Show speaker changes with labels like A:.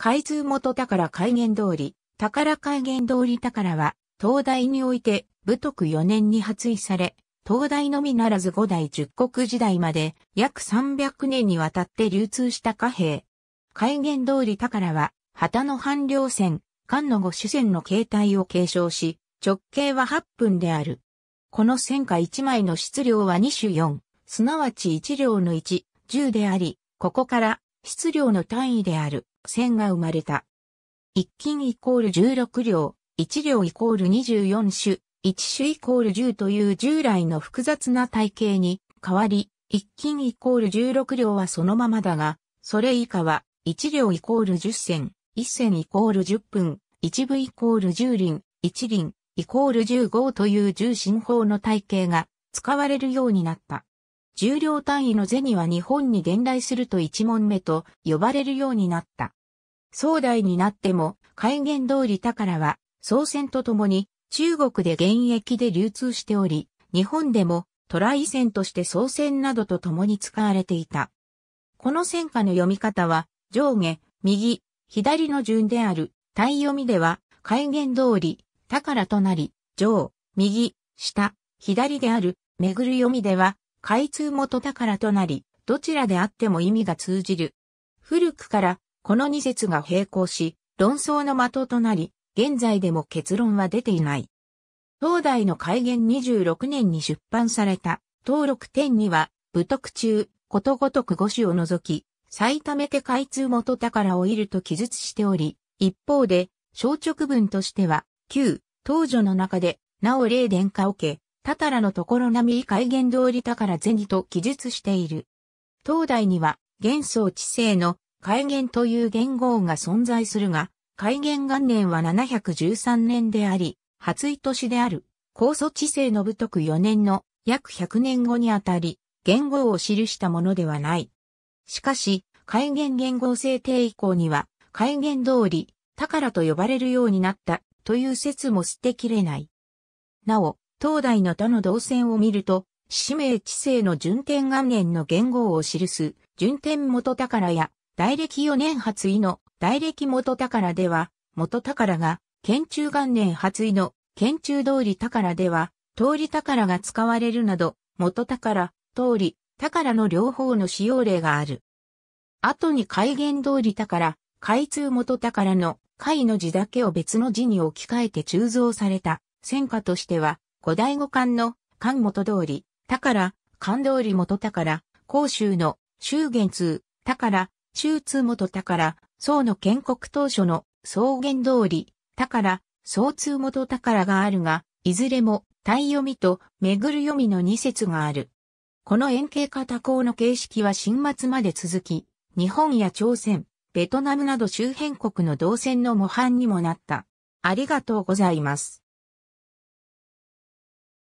A: 開通元宝海源通り、宝海源通り宝は、東大において、武徳4年に発意され、東大のみならず五代十国時代まで約300年にわたって流通した貨幣。海源通り宝は、旗の半両線、艦の五主線の形態を継承し、直径は8分である。この戦火1枚の質量は2種4、すなわち1両の1、10であり、ここから質量の単位である線が生まれた。1斤イコール16両、1両イコール24種、1種イコール10という従来の複雑な体系に変わり、1斤イコール16両はそのままだが、それ以下は1両イコール10線、1線イコール10分、1部イコール10輪、1輪、イコール15という重心法の体系が使われるようになった。重量単位の銭は日本に伝来すると一問目と呼ばれるようになった。宋代になっても海源通り宝は宋銭とともに中国で現役で流通しており、日本でもトライ線として宋銭などと共に使われていた。この線下の読み方は上下、右、左の順である。対読みでは海源通り宝となり、上、右、下、左である、巡る読みでは、開通元宝となり、どちらであっても意味が通じる。古くからこの二節が並行し、論争の的となり、現在でも結論は出ていない。東大の改元26年に出版された登録典には、武徳中、ことごとく五種を除き、最ためて開通元宝を得ると記述しており、一方で、小直文としては、旧、当女の中で、なお霊殿下を受け、たたらのところ並み改元通り宝銭と記述している。東大には、元宗知性の改元という元号が存在するが、改元元年は713年であり、初い年である、高祖知性の武徳4年の約100年後にあたり、元号を記したものではない。しかし、改元元号制定以降には、改元通り、宝と呼ばれるようになったという説も捨てきれない。なお、東大の他の動線を見ると、使命知性の順天元年の元号を記す、順天元宝や、大暦4年初位の大暦元宝では、元宝が、県中元年初位の県中通り宝では、通り宝が使われるなど、元宝、通り、宝の両方の使用例がある。後に海源通り宝、開通元宝の貝の字だけを別の字に置き換えて鋳造された戦果としては、五代五漢の漢元通り、宝、漢通り元宝、甲州の修元通、宝、修通元宝、宋の建国当初の草原通り、宝、宋通元宝があるが、いずれも、対読みと巡る読みの二節がある。この円形型項の形式は新末まで続き、日本や朝鮮、ベトナムなど周辺国の動線の模範にもなった。ありがとうございます。